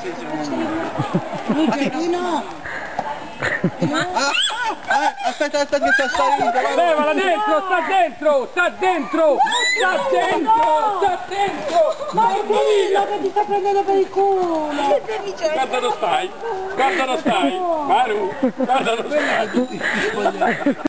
Sì, sì, Lucerino! Ah, eh, ah, aspetta, aspetta che sta salendo! Levala dentro, sta dentro, sta dentro! Sta dentro, sta dentro! Ma è bello che ti sta prendendo per il culo! Guarda dove stai! Guarda dove stai! Maru, guarda dove stai! Lucerino!